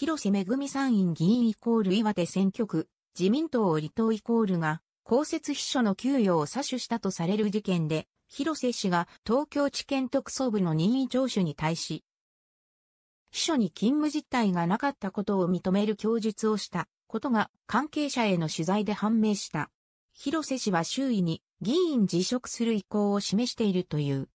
広瀬めぐみ参院議員イコール岩手選挙区、自民党離党イコールが、公設秘書の給与を詐取したとされる事件で、広瀬氏が東京地検特捜部の任意聴取に対し、秘書に勤務実態がなかったことを認める供述をしたことが関係者への取材で判明した。広瀬氏は周囲に議員辞職する意向を示しているという。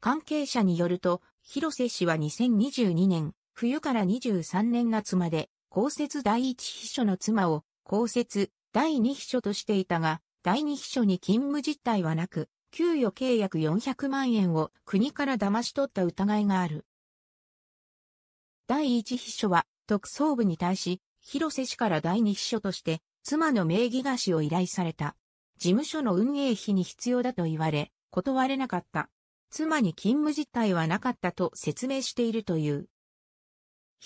関係者によると、広瀬氏は2022年冬から23年夏まで公設第一秘書の妻を公設第二秘書としていたが、第二秘書に勤務実態はなく、給与契約400万円を国から騙し取った疑いがある。第一秘書は特捜部に対し、広瀬氏から第二秘書として妻の名義貸しを依頼された。事務所の運営費に必要だと言われ、断れなかった。妻に勤務実態はなかったと説明しているという。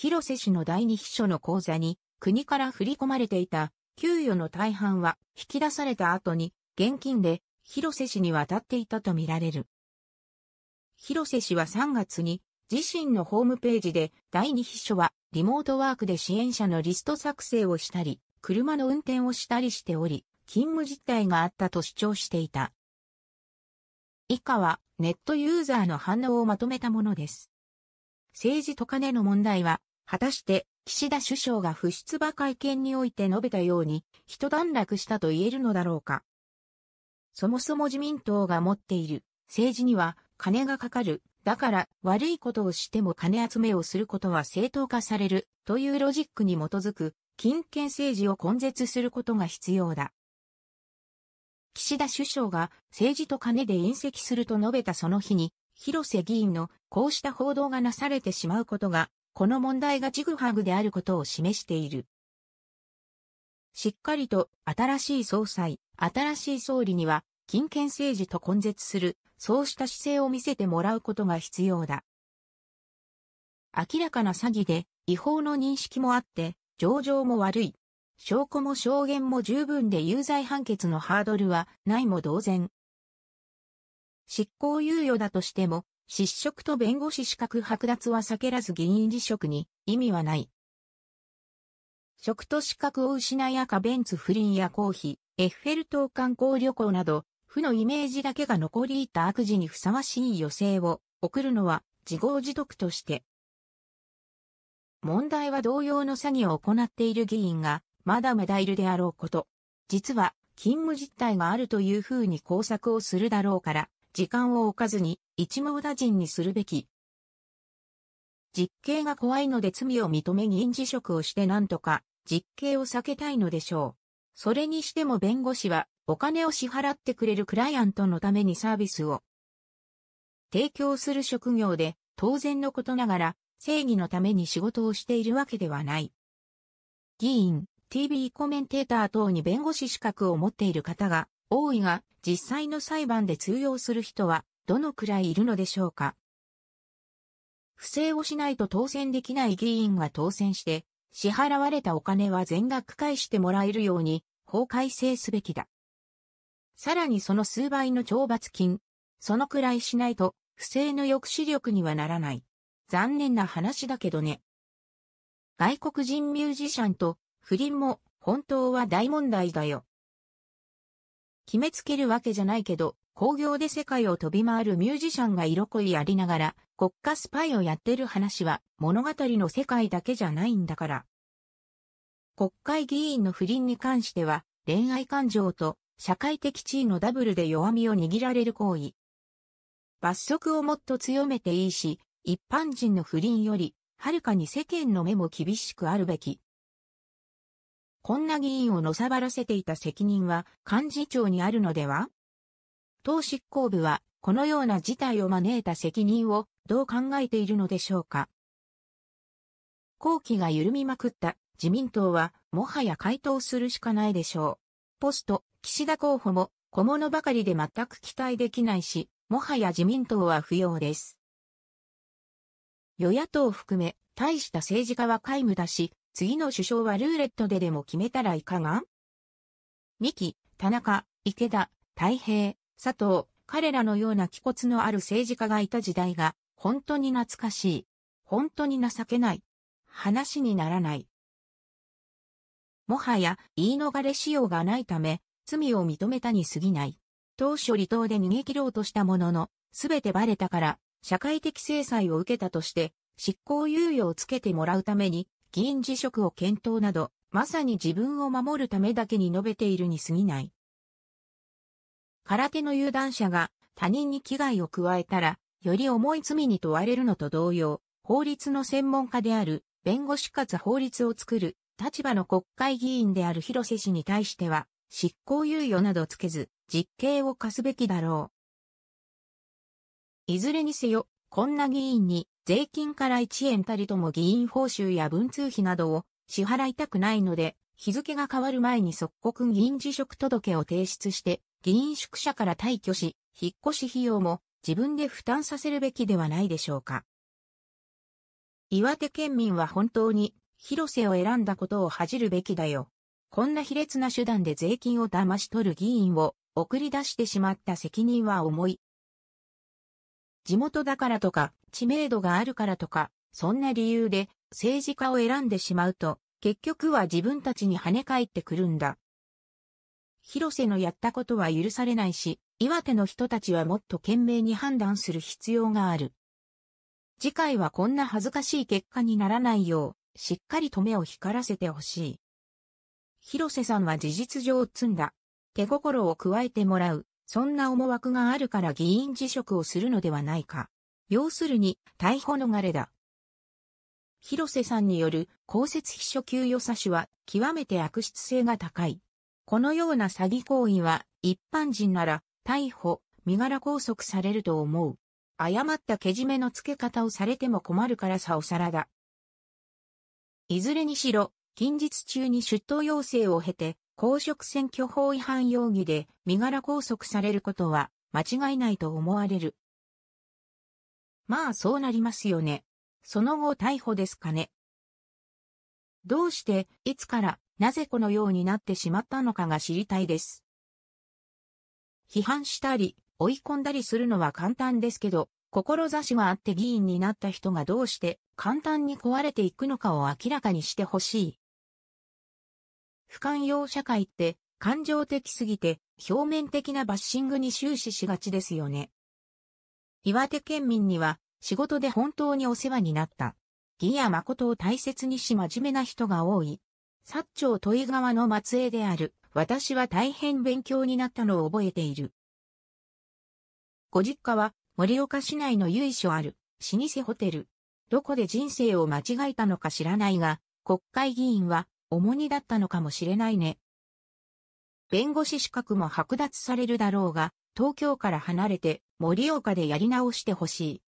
広瀬氏の第二秘書の口座に国から振り込まれていた給与の大半は引き出された後に現金で広瀬氏に渡っていたとみられる。広瀬氏は3月に自身のホームページで第二秘書はリモートワークで支援者のリスト作成をしたり、車の運転をしたりしており、勤務実態があったと主張していた。以下はネットユーザーの反応をまとめたものです。政治と金の問題は、果たして岸田首相が不出馬会見において述べたように一段落したと言えるのだろうか。そもそも自民党が持っている政治には金がかかるだから悪いことをしても金集めをすることは正当化されるというロジックに基づく金権政治を根絶することが必要だ。岸田首相が政治と金で隕石すると述べたその日に、広瀬議員のこうした報道がなされてしまうことが、この問題がちぐはぐであることを示している。しっかりと新しい総裁、新しい総理には、金権政治と根絶するそうした姿勢を見せてもらうことが必要だ。明らかな詐欺で違法の認識もあって、上場も悪い。証拠も証言も十分で有罪判決のハードルはないも同然。執行猶予だとしても、失職と弁護士資格剥奪は避けらず議員辞職に意味はない。職と資格を失い赤ベンツ不倫や公費、エッフェル塔観光旅行など、負のイメージだけが残りいた悪事にふさわしい余生を送るのは自業自得として。問題は同様の詐欺を行っている議員がまだまだいるであろうこと。実は勤務実態があるというふうに工作をするだろうから、時間を置かずに一網打尽にするべき。実刑が怖いので罪を認め議員辞職をしてなんとか実刑を避けたいのでしょう。それにしても弁護士はお金を支払ってくれるクライアントのためにサービスを提供する職業で当然のことながら正義のために仕事をしているわけではない。議員、TV コメンテーター等に弁護士資格を持っている方が多いが実際の裁判で通用する人はどのくらいいるのでしょうか？不正をしないと当選できない議員が当選して支払われたお金は全額返してもらえるように法改正すべきだ。さらにその数倍の懲罰金、そのくらいしないと不正の抑止力にはならない。残念な話だけどね。外国人ミュージシャンと不倫も本当は大問題だよ。決めつけるわけじゃないけど、工業で世界を飛び回るミュージシャンが色恋ありながら国家スパイをやってる話は物語の世界だけじゃないんだから。国会議員の不倫に関しては恋愛感情と社会的地位のダブルで弱みを握られる行為。罰則をもっと強めていいし、一般人の不倫より、はるかに世間の目も厳しくあるべき。こんな議員をのさばらせていた責任は幹事長にあるのでは？党執行部はこのような事態を招いた責任をどう考えているのでしょうか？後期が緩みまくった自民党はもはや回答するしかないでしょう。ポスト、岸田候補も小物ばかりで全く期待できないし、もはや自民党は不要です。与野党含め、大した政治家は皆無だし、次の首相はルーレットででも決めたらいかが？三木、田中、池田、太平、佐藤、彼らのような気骨のある政治家がいた時代が、本当に懐かしい。本当に情けない。話にならない。もはや言い逃れしようがないため、罪を認めたに過ぎない。当初離島で逃げ切ろうとしたものの、すべてバレたから、社会的制裁を受けたとして、執行猶予をつけてもらうために、議員辞職を検討など、まさに自分を守るためだけに述べているに過ぎない。空手の有段者が他人に危害を加えたら、より重い罪に問われるのと同様、法律の専門家である弁護士かつ法律を作る立場の国会議員である広瀬氏に対しては、執行猶予などつけず、実刑を課すべきだろう。いずれにせよ、こんな議員に、税金から1円たりとも議員報酬や文通費などを支払いたくないので、日付が変わる前に即刻議員辞職届を提出して、議員宿舎から退去し、引っ越し費用も自分で負担させるべきではないでしょうか。岩手県民は本当に広瀬を選んだことを恥じるべきだよ。こんな卑劣な手段で税金を騙し取る議員を送り出してしまった責任は重い。地元だからとか、知名度があるからとか、そんな理由で政治家を選んでしまうと、結局は自分たちに跳ね返ってくるんだ。広瀬のやったことは許されないし、岩手の人たちはもっと懸命に判断する必要がある。次回はこんな恥ずかしい結果にならないよう、しっかりと目を光らせてほしい。広瀬さんは事実上積んだ。手心を加えてもらう。そんな思惑があるから議員辞職をするのではないか。要するに、逮捕逃れだ。広瀬さんによる公設秘書給与詐取は極めて悪質性が高い。このような詐欺行為は一般人なら逮捕、身柄拘束されると思う。誤ったけじめの付け方をされても困るからさおさらだ。いずれにしろ、近日中に出頭要請を経て、公職選挙法違反容疑で身柄拘束されることは間違いないと思われる。まあそうなりますよね。その後逮捕ですかね。どうして、いつから、なぜこのようになってしまったのかが知りたいです。批判したり、追い込んだりするのは簡単ですけど、志があって議員になった人がどうして簡単に壊れていくのかを明らかにしてほしい。不寛容社会って感情的すぎて表面的なバッシングに終始しがちですよね。岩手県民には仕事で本当にお世話になった。義や誠を大切にし真面目な人が多い。薩長問井川の末裔である。私は大変勉強になったのを覚えている。ご実家は盛岡市内の由緒ある老舗ホテル。どこで人生を間違えたのか知らないが、国会議員は重荷だったのかもしれないね。弁護士資格も剥奪されるだろうが、東京から離れて盛岡でやり直してほしい。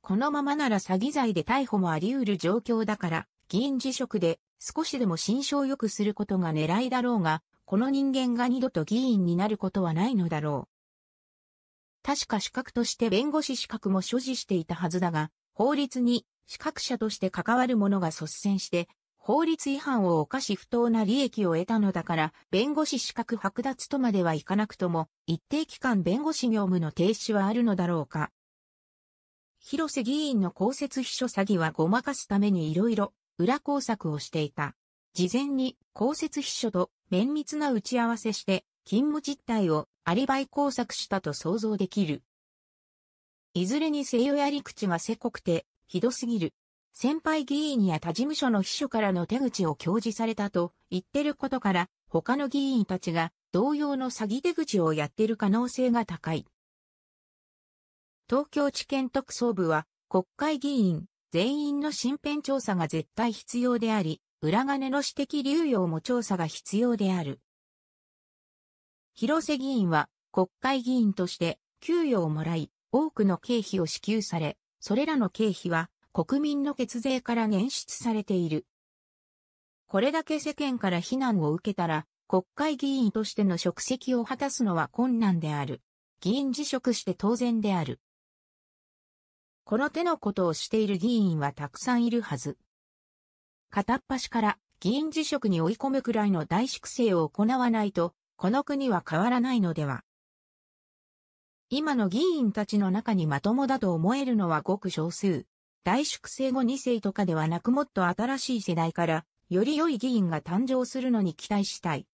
このままなら詐欺罪で逮捕もあり得る状況だから、議員辞職で少しでも心象良くすることが狙いだろうが、この人間が二度と議員になることはないのだろう。確か資格として弁護士資格も所持していたはずだが、法律に資格者として関わる者が率先して、法律違反を犯し不当な利益を得たのだから、弁護士資格剥奪とまではいかなくとも、一定期間弁護士業務の停止はあるのだろうか。広瀬議員の公設秘書詐欺はごまかすために色々裏工作をしていた。事前に公設秘書と綿密な打ち合わせして勤務実態をアリバイ工作したと想像できる。いずれにせよやり口がせこくて、ひどすぎる。先輩議員や他事務所の秘書からの手口を教示されたと言ってることから、他の議員たちが同様の詐欺手口をやってる可能性が高い。東京地検特捜部は国会議員全員の身辺調査が絶対必要であり、裏金の指摘流用も調査が必要である。広瀬議員は国会議員として給与をもらい、多くの経費を支給され、それらの経費は国民の血税から捻出されている。これだけ世間から非難を受けたら、国会議員としての職責を果たすのは困難である。議員辞職して当然である。この手のことをしている議員はたくさんいるはず。片っ端から議員辞職に追い込むくらいの大粛清を行わないとこの国は変わらないのでは。今の議員たちの中にまともだと思えるのはごく少数。大粛清後2世とかではなくもっと新しい世代から、より良い議員が誕生するのに期待したい。